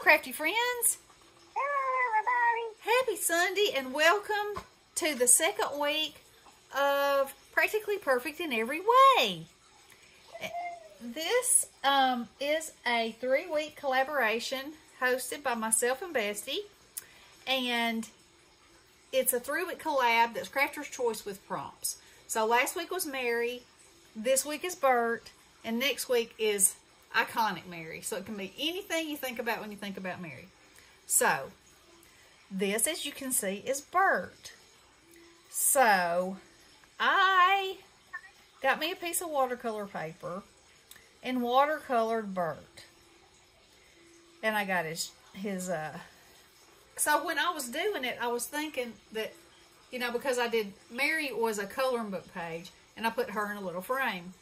crafty friends. Hello, everybody. Happy Sunday and welcome to the second week of Practically Perfect in Every Way. This um, is a three week collaboration hosted by myself and Bestie. And it's a three week collab that's Crafter's Choice with prompts. So last week was Mary, this week is Bert, and next week is Iconic Mary. So it can be anything you think about when you think about Mary. So this, as you can see, is Bert. So I got me a piece of watercolor paper and watercolored Bert. And I got his, his, uh, so when I was doing it, I was thinking that, you know, because I did, Mary was a coloring book page, and I put her in a little frame.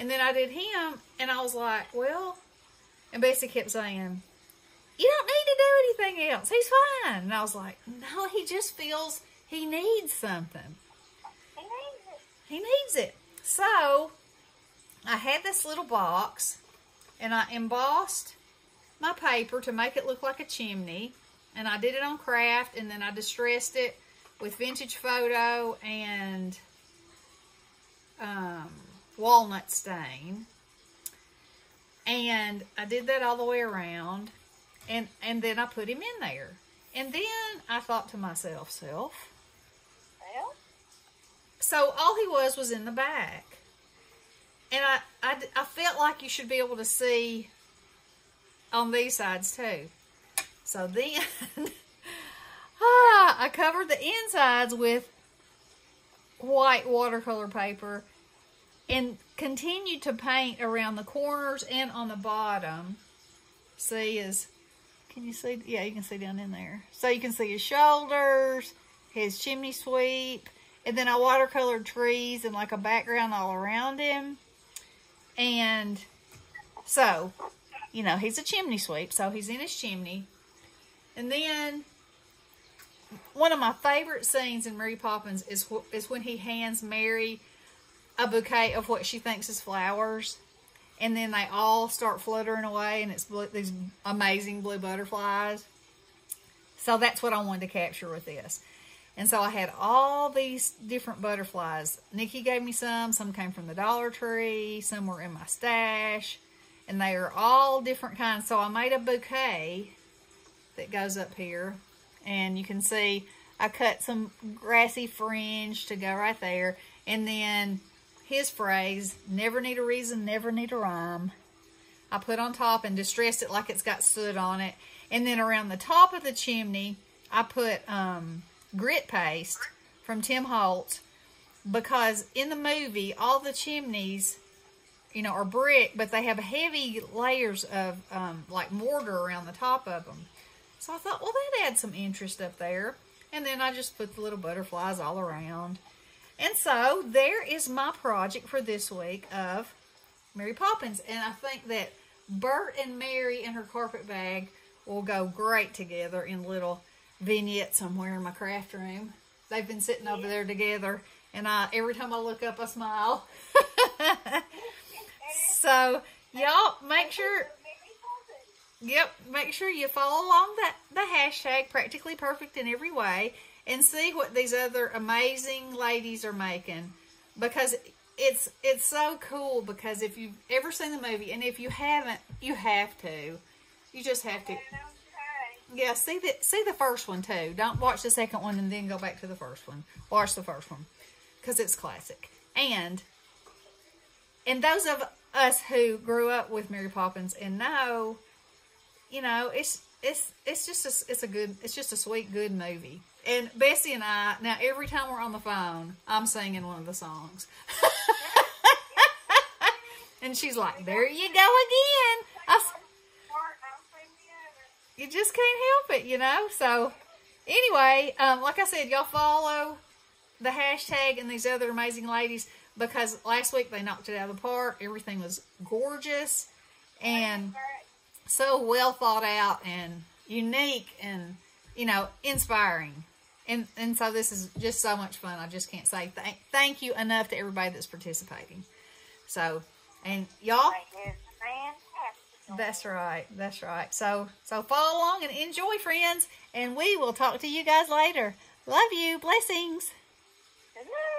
And then I did him, and I was like, well, and Bessie kept saying, you don't need to do anything else. He's fine. And I was like, no, he just feels he needs something. He needs it. He needs it. So I had this little box and I embossed my paper to make it look like a chimney. And I did it on kraft and then I distressed it with vintage photo and um, walnut stain. And I did that all the way around. And, and then I put him in there. And then I thought to myself, self, Well, so all he was was in the back. And I, I, I felt like you should be able to see on these sides too. So then ah, I covered the insides with white watercolor paper and continue to paint around the corners and on the bottom. See is can you see yeah, you can see down in there. So you can see his shoulders, his chimney sweep, and then I watercolored trees and like a background all around him. And so, you know, he's a chimney sweep, so he's in his chimney. And then one of my favorite scenes in Mary Poppins is is when he hands Mary a bouquet of what she thinks is flowers, and then they all start fluttering away, and it's blue, these amazing blue butterflies. So that's what I wanted to capture with this. And so I had all these different butterflies. Nikki gave me some. Some came from the Dollar Tree. Some were in my stash. And they are all different kinds. So I made a bouquet that goes up here. And you can see I cut some grassy fringe to go right there. And then his phrase, never need a reason, never need a rhyme. I put on top and distressed it like it's got soot on it. And then around the top of the chimney, I put um, grit paste from Tim Holtz because in the movie, all the chimneys, you know, are brick, but they have heavy layers of um, like mortar around the top of them. So I thought, well, that adds some interest up there. And then I just put the little butterflies all around. And so there is my project for this week of Mary Poppins. And I think that Bert and Mary in her carpet bag will go great together in little vignette somewhere in my craft room. They've been sitting over there together. And I every time I look up, I smile. so, y'all, make sure... Yep, make sure you follow along that the hashtag practically perfect in every way and see what these other amazing ladies are making because it's it's so cool because if you've ever seen the movie and if you haven't, you have to. You just have to. Yeah, see the see the first one too. Don't watch the second one and then go back to the first one. Watch the first one because it's classic. And and those of us who grew up with Mary Poppins and know, you know, it's it's it's just a, it's a good it's just a sweet good movie. And Bessie and I now every time we're on the phone, I'm singing one of the songs. and she's like, "There you go again." I, you just can't help it, you know. So, anyway, um, like I said, y'all follow the hashtag and these other amazing ladies because last week they knocked it out of the park. Everything was gorgeous and. So well thought out and unique and you know inspiring. And and so this is just so much fun. I just can't say thank thank you enough to everybody that's participating. So, and y'all It is fantastic. That's right. That's right. So so follow along and enjoy, friends, and we will talk to you guys later. Love you. Blessings. Hello.